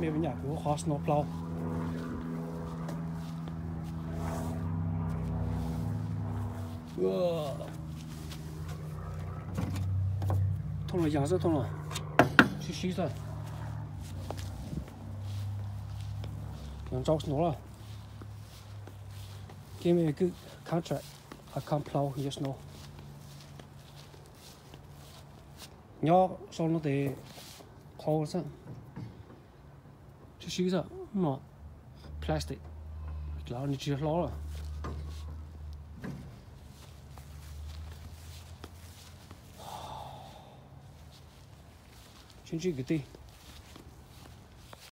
Mẹ vi nhạc của khó snowplow Wow. Thông là giang rất thông là Xí xí rồi. Giang chọc snow là Give me a good contract I can't plow here snow nhỏ sau nó thì khó sao? Just use that. What? Plastic. Glad ni ti'n llora. Ti'n ti gyda?